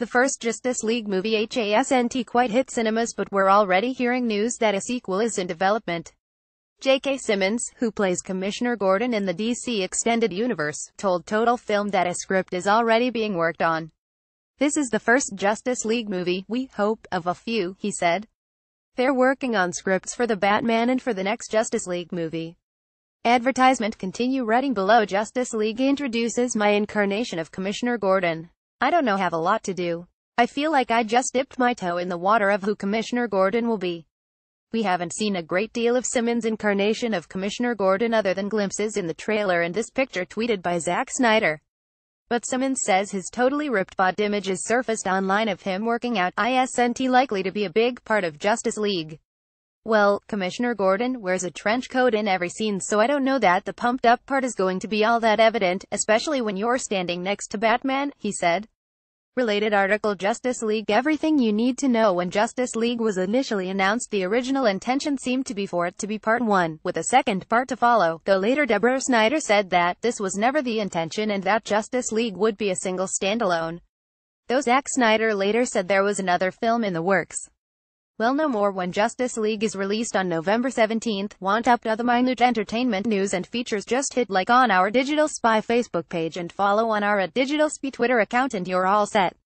The first Justice League movie HASNT quite hit cinemas but we're already hearing news that a sequel is in development. J.K. Simmons, who plays Commissioner Gordon in the DC Extended Universe, told Total Film that a script is already being worked on. This is the first Justice League movie, we hope, of a few, he said. They're working on scripts for the Batman and for the next Justice League movie. Advertisement continue reading below Justice League introduces my incarnation of Commissioner Gordon. I don't know have a lot to do. I feel like I just dipped my toe in the water of who Commissioner Gordon will be. We haven't seen a great deal of Simmons' incarnation of Commissioner Gordon other than glimpses in the trailer and this picture tweeted by Zack Snyder. But Simmons says his totally ripped bod images surfaced online of him working out ISNT likely to be a big part of Justice League. Well, Commissioner Gordon wears a trench coat in every scene so I don't know that the pumped up part is going to be all that evident, especially when you're standing next to Batman, he said. Related article Justice League Everything you need to know When Justice League was initially announced the original intention seemed to be for it to be part 1, with a second part to follow, though later Deborah Snyder said that this was never the intention and that Justice League would be a single standalone. Though Zack Snyder later said there was another film in the works. We'll know more when Justice League is released on November 17th. Want up to the minute entertainment news and features just hit like on our Digital Spy Facebook page and follow on our at Digital Spy Twitter account and you're all set.